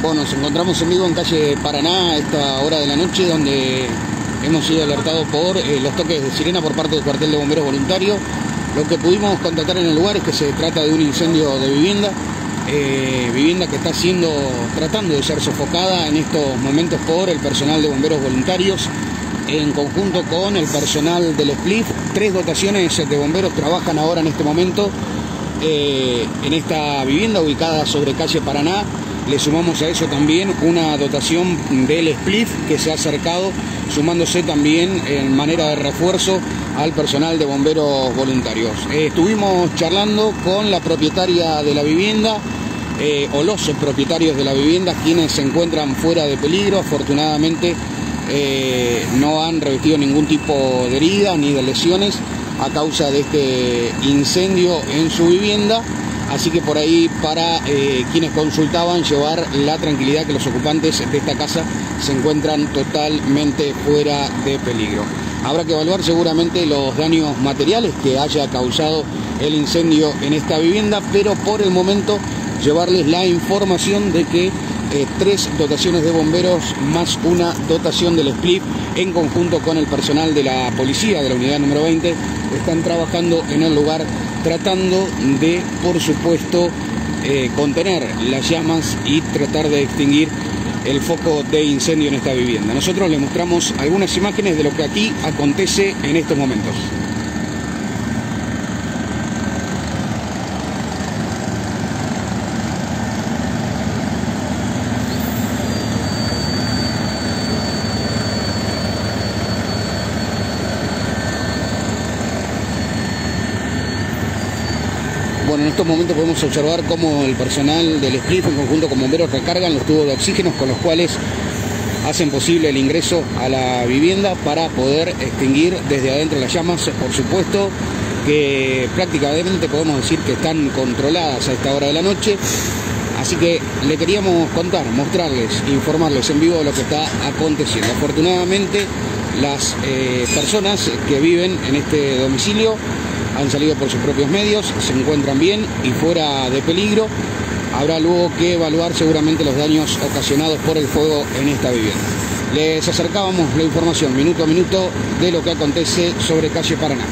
Bueno, nos encontramos en vivo en calle Paraná a esta hora de la noche donde hemos sido alertados por eh, los toques de sirena por parte del cuartel de bomberos voluntarios. Lo que pudimos contactar en el lugar es que se trata de un incendio de vivienda, eh, vivienda que está siendo, tratando de ser sofocada en estos momentos por el personal de bomberos voluntarios en conjunto con el personal del SPLIF. Tres dotaciones de bomberos trabajan ahora en este momento eh, en esta vivienda ubicada sobre calle Paraná le sumamos a eso también una dotación del SPLIF que se ha acercado, sumándose también en manera de refuerzo al personal de bomberos voluntarios. Eh, estuvimos charlando con la propietaria de la vivienda, eh, o los propietarios de la vivienda, quienes se encuentran fuera de peligro. Afortunadamente eh, no han revestido ningún tipo de herida ni de lesiones a causa de este incendio en su vivienda. Así que por ahí para eh, quienes consultaban llevar la tranquilidad que los ocupantes de esta casa se encuentran totalmente fuera de peligro. Habrá que evaluar seguramente los daños materiales que haya causado el incendio en esta vivienda, pero por el momento llevarles la información de que eh, tres dotaciones de bomberos más una dotación del split en conjunto con el personal de la policía de la unidad número 20 están trabajando en el lugar tratando de, por supuesto, eh, contener las llamas y tratar de extinguir el foco de incendio en esta vivienda. Nosotros les mostramos algunas imágenes de lo que aquí acontece en estos momentos. Estos momentos podemos observar cómo el personal del SPLIF en conjunto con bomberos recargan los tubos de oxígeno con los cuales hacen posible el ingreso a la vivienda para poder extinguir desde adentro las llamas. Por supuesto que prácticamente podemos decir que están controladas a esta hora de la noche. Así que le queríamos contar, mostrarles, informarles en vivo de lo que está aconteciendo. Afortunadamente, las eh, personas que viven en este domicilio han salido por sus propios medios, se encuentran bien y fuera de peligro. Habrá luego que evaluar seguramente los daños ocasionados por el fuego en esta vivienda. Les acercábamos la información minuto a minuto de lo que acontece sobre calle Paraná.